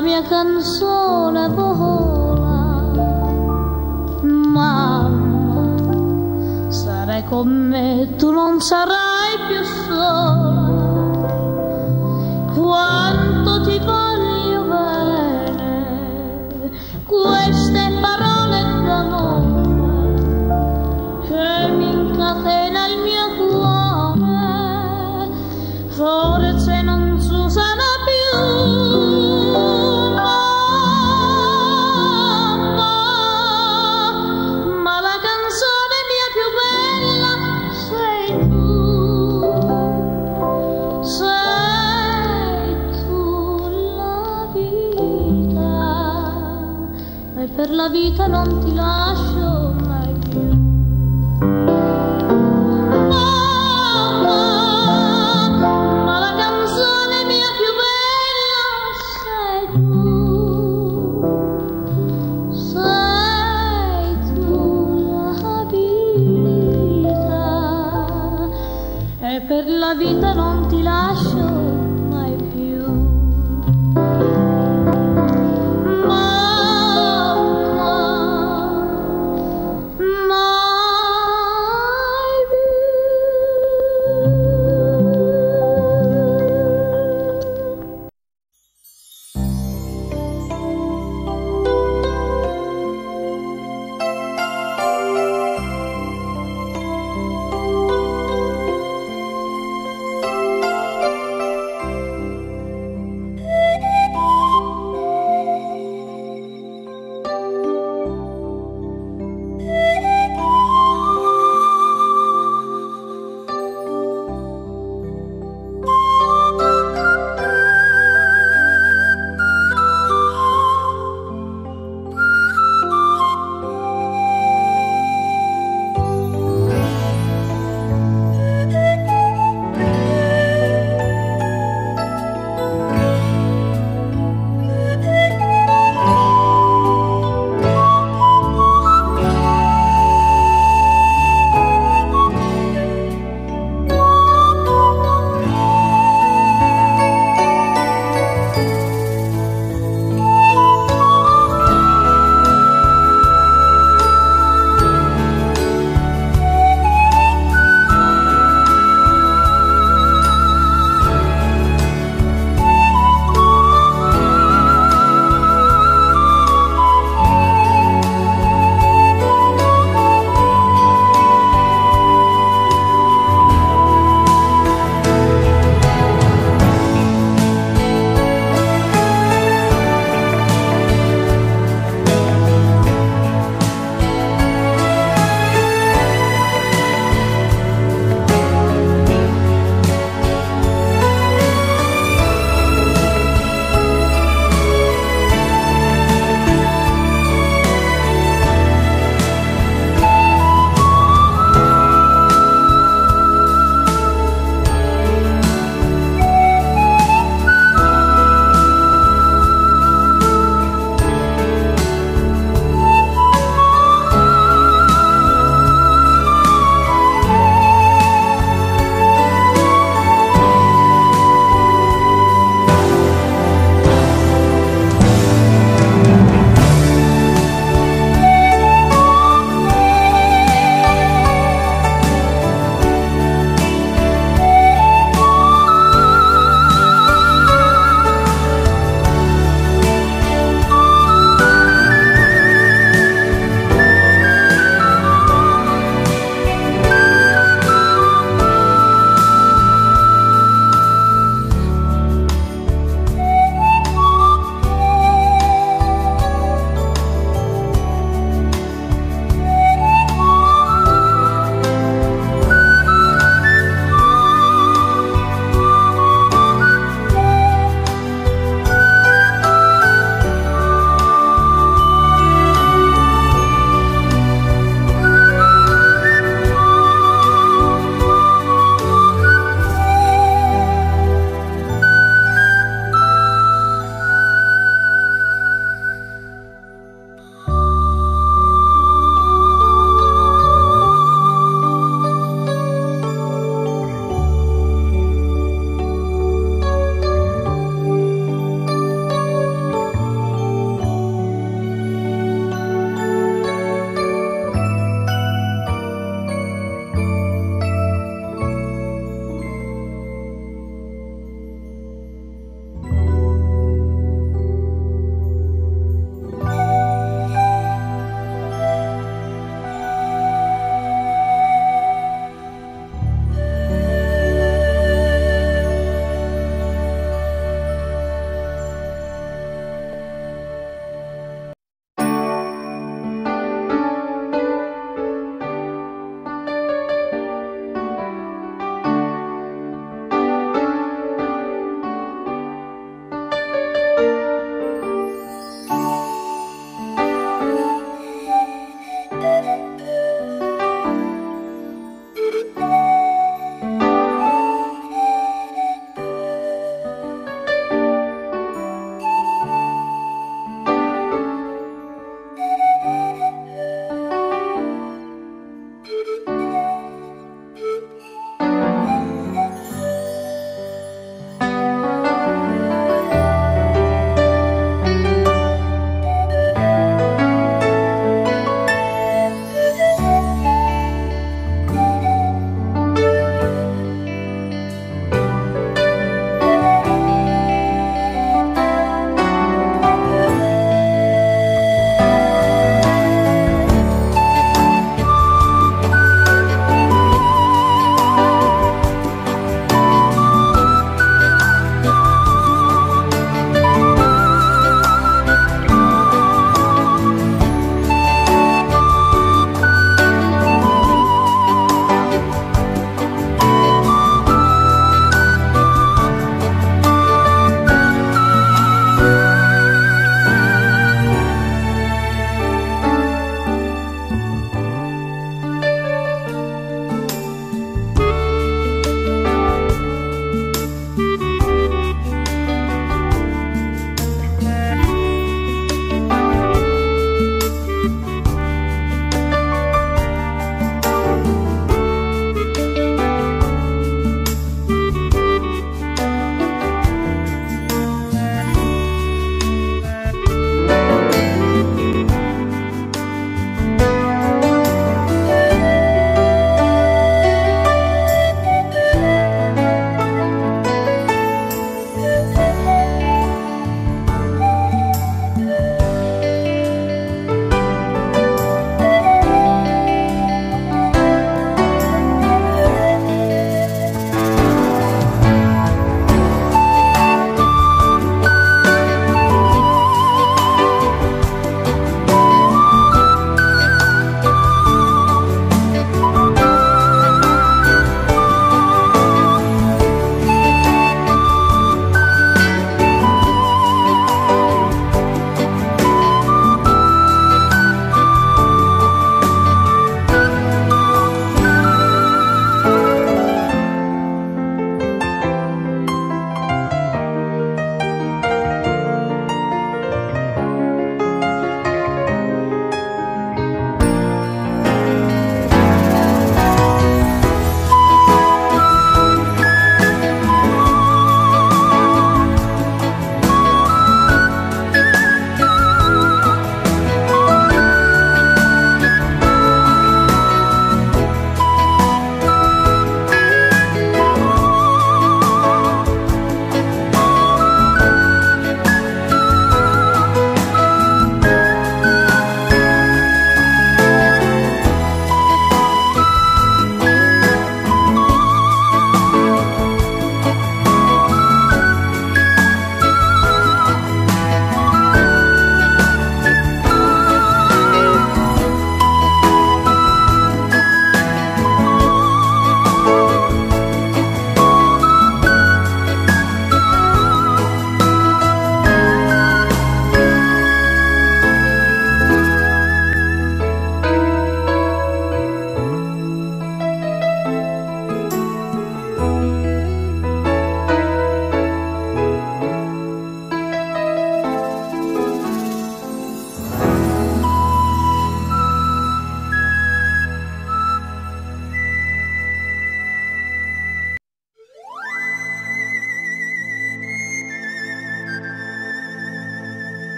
la mia canzone vola. Mamma, sarai con me, tu non sarai più sola. Quanto ti voglio.